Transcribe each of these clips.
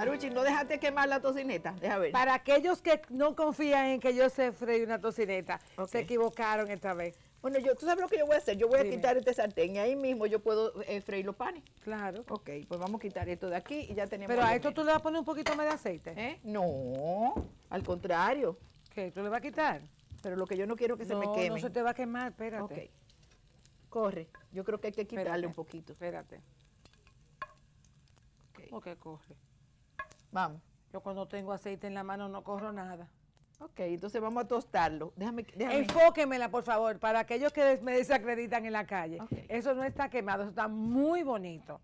Maruchi, ¿no dejaste quemar la tocineta? Deja ver. Para aquellos que no confían en que yo sé freír una tocineta, se equivocaron esta vez. Bueno, yo, ¿tú sabes lo que yo voy a hacer? Yo voy a quitar este sartén y ahí mismo yo puedo eh, freír los panes. Claro. Ok, pues vamos a quitar esto de aquí y ya tenemos... Pero a esto tú le vas a poner un poquito más de aceite. ¿Eh? No, al contrario. ¿Qué? ¿Tú le vas a quitar? Pero lo que yo no quiero es que no, se me queme. no se te va a quemar, espérate. Ok. Corre. Yo creo que hay que quitarle Espérate, un poquito. Espérate. Ok. ¿Cómo que corre? Vamos. Yo cuando tengo aceite en la mano no corro nada. Ok, entonces vamos a tostarlo. Déjame, déjame. Enfóquemela, por favor, para aquellos que me desacreditan en la calle. Eso no está quemado, eso está muy bonito.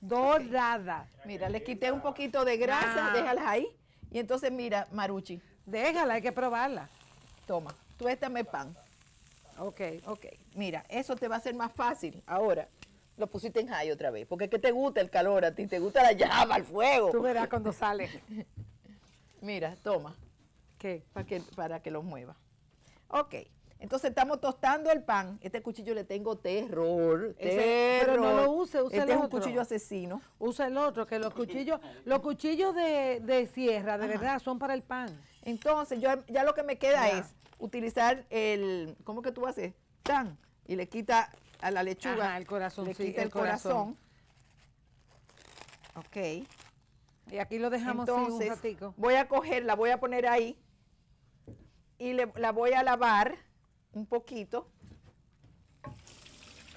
Dorada. Mira, le quité un poquito de grasa, Ah. déjalas ahí. Y entonces mira, Maruchi, Déjala, hay que probarla. toma, tuéstame pan. Ok. Ok, mira, eso te va a ser más fácil. Ahora, lo pusiste en high otra vez, porque es que te gusta el calor a ti, te gusta la llama, el fuego. Tú verás cuando sale. Mira, toma, ¿Qué? para que, para que lo mueva. Ok, entonces estamos tostando el pan. Este cuchillo le tengo terror, Ese- pero no terror. lo use, use Este el es un otro. cuchillo asesino. Usa el otro, que los cuchillos, los cuchillos de, de sierra, de verdad, son para el pan. Entonces, yo ya lo que me queda Ya. es utilizar el, ¿cómo que tú haces? Tan, y le quita a la lechuga. Ajá, el corazón, Le sí, quita el el, corazón. corazón. Ok. Y aquí lo dejamos así un Entonces, ratico. voy a coger, la voy a poner ahí y le- la voy a lavar un poquito.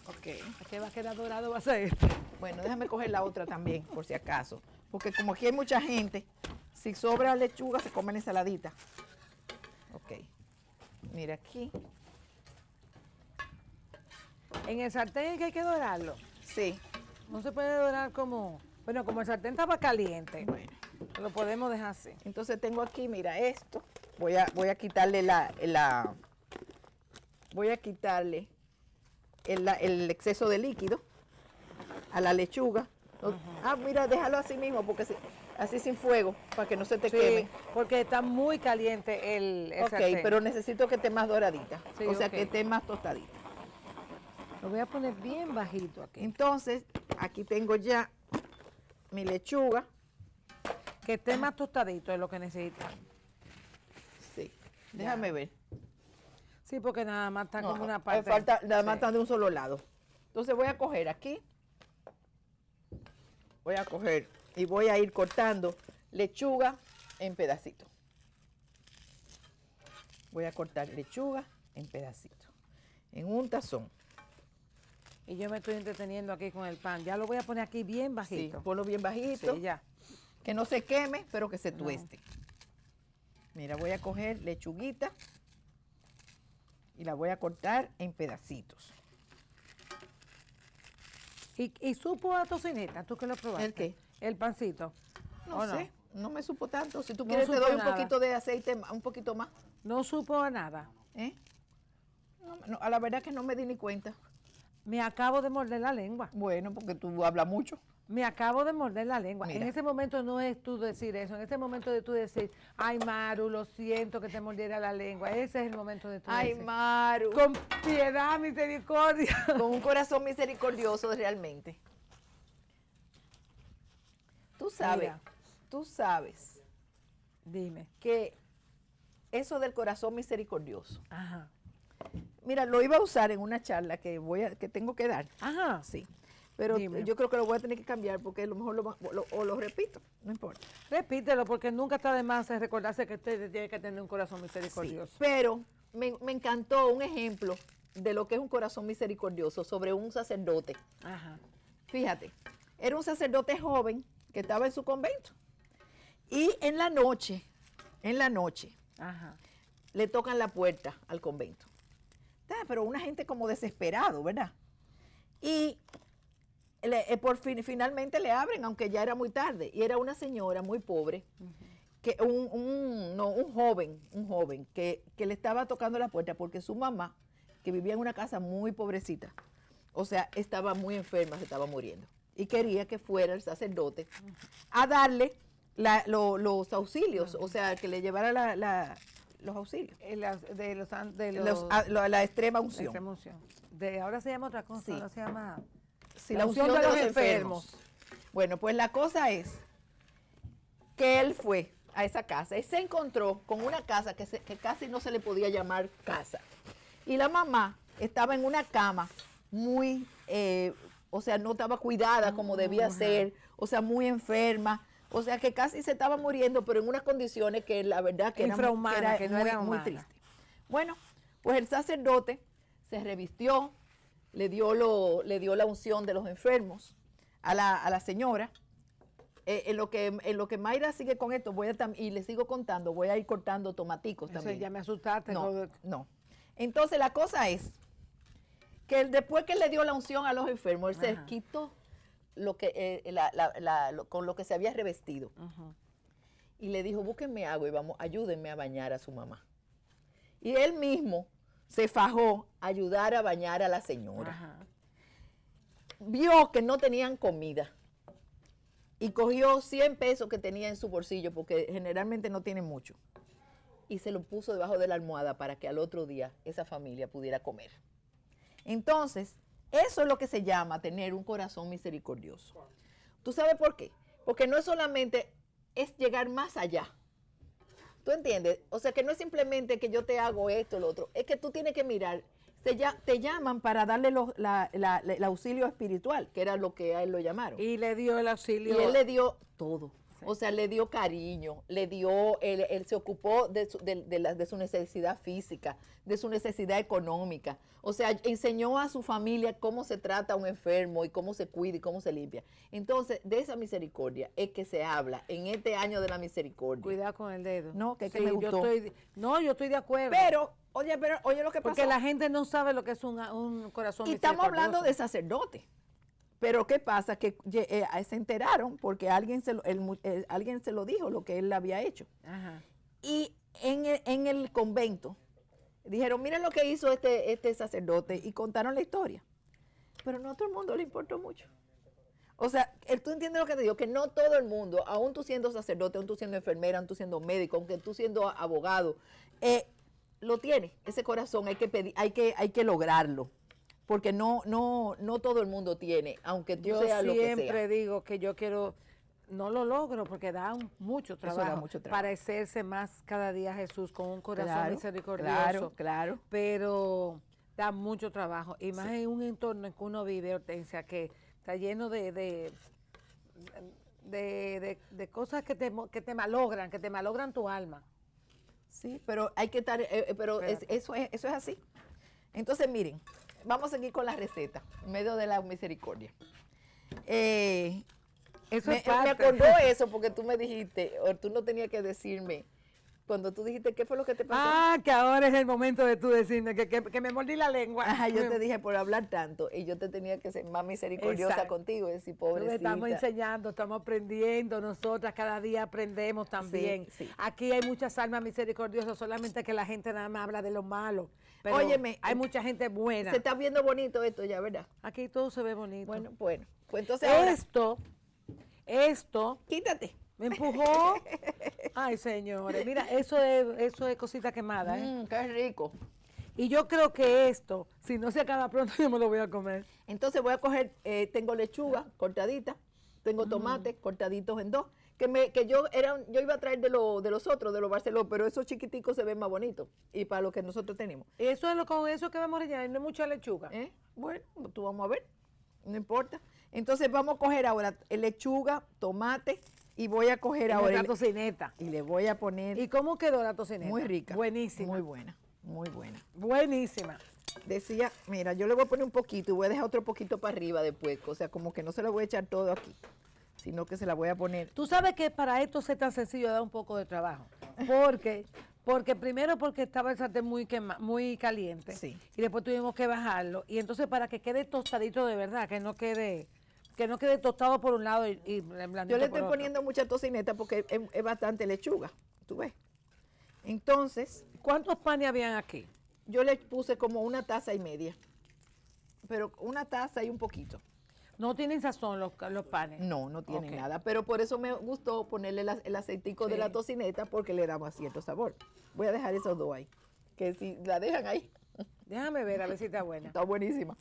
Ok. Aquí va a quedar dorado, va a ser. Bueno, déjame coger la otra también, por si acaso. Porque como aquí hay mucha gente, si sobra lechuga, se come la ensaladita. Ok. Mira aquí. En el sartén que hay que dorarlo. Sí. No se puede dorar como... Bueno, como el sartén estaba caliente, Bueno. lo podemos dejar así. Entonces tengo aquí, mira, esto. Voy a, voy a quitarle la, la- voy a quitarle el, el exceso de líquido a la lechuga. Ah, mira, déjalo así mismo, porque se- así sin fuego, para que no se te Sí, queme. porque está muy caliente el, el Ok, sartén. pero necesito que esté más doradita. Sí, o sea, que esté más tostadita. Lo voy a poner bien bajito aquí. Entonces, aquí tengo ya mi lechuga. Que esté más tostadito es lo que necesitamos. Sí. Déjame ver. Sí, porque nada más está No, como una parte. falta, nada más está de un solo lado. Entonces voy a coger aquí. Voy a coger y voy a ir cortando lechuga en pedacitos. Voy a cortar lechuga en pedacitos. En un tazón. Y yo me estoy entreteniendo aquí con el pan. Ya lo voy a poner aquí bien Sí, bajito. ponlo bien bajito. Sí, ya. Que no se queme, pero que se No. tueste. Mira, voy a coger lechuguita y la voy a cortar en pedacitos. ¿Y, y supo a tocineta? ¿Tú que lo probaste? ¿El qué? El pancito. No ¿O sé, no me supo tanto. Si tú No quieres te doy un poquito de aceite, un poquito más. No supo a nada. ¿eh? No, a la verdad que no me di ni cuenta. Me acabo de morder la lengua. Bueno, porque tú hablas mucho. Me acabo de morder la lengua. En ese momento no es tú decir eso. En ese momento de tú decir, ay, Maru, lo siento que te mordiera la lengua. Ese es el momento de tú Ay, decir. Maru. Con piedad, misericordia. Con un corazón misericordioso realmente. Tú sabes, Mira. tú sabes Dime. que eso del corazón misericordioso. Ajá. Mira, lo iba a usar en una charla que voy a, que tengo que dar. Ajá. Sí. Pero Dime. yo creo que lo voy a tener que cambiar porque a lo mejor lo, lo- o lo repito, no importa. Repítelo, porque nunca está de más recordarse que usted tiene que tener un corazón misericordioso. Sí, pero me, me encantó un ejemplo de lo que es un corazón misericordioso sobre un sacerdote. Ajá. Fíjate, era un sacerdote joven que estaba en su convento. Y en la noche, en la noche, Ajá. le tocan la puerta al convento. Ah, pero una gente como desesperado, ¿verdad? Y le- eh, por fin, finalmente le abren, aunque ya era muy tarde. Y era una señora muy pobre, que un, un- no, un joven, un joven, que, que le estaba tocando la puerta porque su mamá, que vivía en una casa muy pobrecita, o sea, estaba muy enferma, se estaba muriendo. Y quería que fuera el sacerdote a darle la- lo- los auxilios, o sea, que le llevara la- la- los auxilios, Eh, las- De los, an- de los, los- a- lo- la extrema la unción. extrema unción. De, ahora se llama otra cosa, Sí. ahora se llama Sí, la unción de los enfermos. Bueno, pues la cosa es que él fue a esa casa y se encontró con una casa que, se- que casi no se le podía llamar casa. Y la mamá estaba en una cama muy, eh, o sea, no estaba cuidada como debía ser, o sea, muy enferma. O sea, que casi se estaba muriendo, pero en unas condiciones que la verdad que, Infrahumana, que no muy, era muy triste. Bueno, pues el sacerdote se revistió, le dio, lo, le dio la unción de los enfermos a la, a la señora. Eh, en, lo que, en lo que Mayra sigue con esto, voy a tam- y le sigo contando, voy a ir cortando tomaticos Eso también. ya me asustaste. No, no. Entonces la cosa es que él, después que le dio la unción a los enfermos, él Ajá. se quitó lo que, eh, la- la- la- lo- con lo que se había revestido y le dijo, búsquenme agua y vamos, ayúdenme a bañar a su mamá. Y él mismo se fajó a ayudar a bañar a la señora. Vio que no tenían comida y cogió 100 pesos que tenía en su bolsillo, porque generalmente no tiene mucho, y se lo puso debajo de la almohada para que al otro día esa familia pudiera comer. Entonces, eso es lo que se llama tener un corazón misericordioso. ¿Tú sabes por qué? Porque no es solamente, es llegar más allá. ¿Tú entiendes? O sea, que no es simplemente que yo te hago esto, lo otro. Es que tú tienes que mirar. Te, te llaman para darle la- la- la- el auxilio espiritual, que era lo que a él lo llamaron. Y, Y le dio el auxilio. él le dio todo. O sea, le dio cariño, le dio, él, él se ocupó de su, de- de la- de su necesidad física, de su necesidad económica. O sea, enseñó a su familia cómo se trata a un enfermo y cómo se cuida y cómo se limpia. Entonces, de esa misericordia es que se habla en este año de la misericordia. Cuidado con el dedo. No, que- que Sí, me yo gustó. estoy- no, yo estoy de acuerdo. Pero, oye, pero oye lo que pasó. porque la gente no sabe lo que es un, un corazón y estamos hablando de sacerdote. Pero ¿qué pasa? Que eh, se enteraron porque alguien se, lo, el eh, alguien se lo dijo lo que él había hecho. Ajá. Y en el, en el convento dijeron, miren lo que hizo este, este sacerdote y contaron la historia. Pero no a todo el mundo le importó mucho. O sea, tú entiendes lo que te digo, que no todo el mundo, aún tú siendo sacerdote, aún tú siendo enfermera, aún tú siendo médico, aunque tú siendo abogado, eh, lo tiene, ese corazón, hay que pedir, hay que, hay que lograrlo. Porque no, no, no todo el mundo tiene, aunque tú Yo seas lo que siempre sea. digo que yo quiero, no lo logro porque da un- mucho da trabajo, mucho trabajo. parecerse más cada día a Jesús con un corazón Claro, misericordioso. Claro, claro. pero da mucho trabajo. Y más en un entorno en que uno vive, Hortensia, que está lleno de, de, de, de- de cosas que te, que te malogran, que te malogran tu alma. Sí, pero hay que estar, eh, eh, pero es- eso, es, eso es así. Entonces, miren, vamos a seguir con la receta, en medio de la misericordia. Eh, Eso me, me acordó eso porque tú me dijiste, o tú no tenías que decirme, cuando tú dijiste, ¿qué fue lo que te pasó? Ah, que ahora es el momento de tú decirme que, que, que me mordí la lengua. Ajá, yo te dije por hablar tanto y yo te tenía que ser más misericordiosa Exacto. contigo y decir, Pero Estamos pobrecita. enseñando, estamos aprendiendo, nosotras cada día aprendemos también. sí. Aquí hay muchas almas misericordiosas, solamente que la gente nada más habla de lo malo. Pero Óyeme, hay mucha gente buena. Se está viendo bonito esto ya, ¿verdad? Aquí todo se ve bonito. Bueno, bueno. Pues entonces ahora, esto, esto quítate. Me empujó. Ay, señores, mira, eso es, eso es cosita quemada, ¿eh? Mm, qué rico. Y yo creo que esto, si no se acaba pronto, yo me lo voy a comer. Entonces voy a coger, eh, tengo lechuga cortadita, tengo tomates cortaditos en dos, que me, que yo era, yo iba a traer de, lo, de los otros, de los Barceló, pero esos chiquiticos se ven más bonitos y para lo que nosotros tenemos. Eso es lo con eso que vamos a rellenar, no es mucha lechuga. ¿eh? Bueno, tú vamos a ver, no importa. Entonces vamos a coger ahora lechuga, tomate y voy a coger Y ahora el- tocineta. y le voy a poner ¿Y cómo quedó la tocineta? muy rica, Buenísima. muy buena, muy buena. Buenísima. Decía, mira, yo le voy a poner un poquito y voy a dejar otro poquito para arriba después, o sea, como que no se lo voy a echar todo aquí, sino que se la voy a poner Tú sabes que para esto ser tan sencillo da un poco de trabajo. Porque, porque primero porque estaba el sartén muy quema, muy caliente. Sí. Y después tuvimos que bajarlo. Y entonces para que quede tostadito de verdad, que no quede, que no quede tostado por un lado y, y Yo le por estoy otro. poniendo mucha tocineta porque es, es bastante lechuga, tú ves. Entonces, ¿Cuántos panes habían aquí? yo le puse como una taza y media, pero una taza y un poquito. No tienen sazón los, los panes. No, no tiene Ok. nada, pero por eso me gustó ponerle la- el aceitico de la tocineta porque le da más cierto sabor. Voy a dejar esos dos ahí, que si la dejan ahí, Déjame ver a ver si está buena. está buenísima.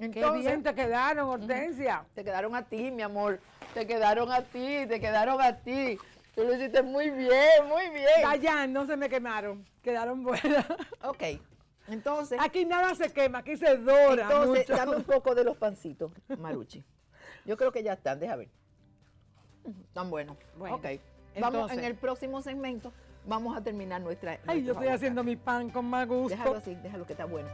Qué Entonces, bien te quedaron, Hortensia. te quedaron a ti, mi amor. Te quedaron a ti, te quedaron a ti. Tú lo hiciste muy bien, muy bien. Dayan, no se me quemaron, quedaron buenas. Ok. Entonces, Aquí nada se quema, aquí se dora entonces mucho. dame un poco de los pancitos, Maruchi. Yo creo que ya están, deja ver. Están buenos. Bueno, ok. Vamos entonces- en el próximo segmento. Vamos a terminar nuestra. Ay, yo estoy haciendo mi pan con más gusto. Déjalo así, déjalo que está bueno.